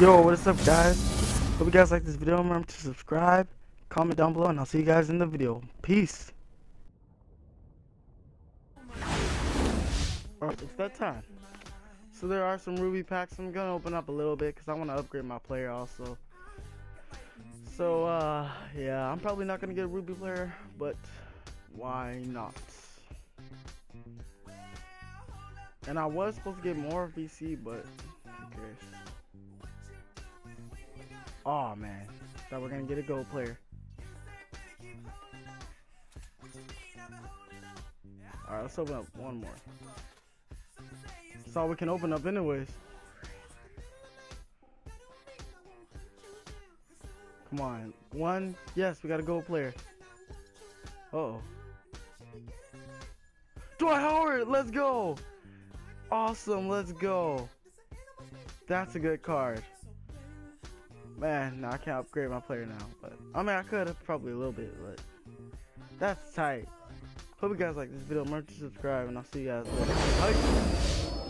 Yo, what is up guys? Hope you guys like this video. Remember to subscribe, comment down below, and I'll see you guys in the video. Peace. Alright, it's that time. So there are some ruby packs. I'm gonna open up a little bit because I want to upgrade my player also. So uh, yeah, I'm probably not gonna get a ruby player, but why not? And I was supposed to get more VC, but who cares? Oh man, thought we're gonna get a gold player. Alright, let's open up one more. That's all we can open up anyways. Come on. One. Yes, we got a gold player. Uh oh. Dwight Howard, let's go. Awesome, let's go. That's a good card. Man, no, I can't upgrade my player now. But I mean, I could have probably a little bit, but that's tight. Hope you guys like this video. Remember to subscribe, and I'll see you guys later. Bye.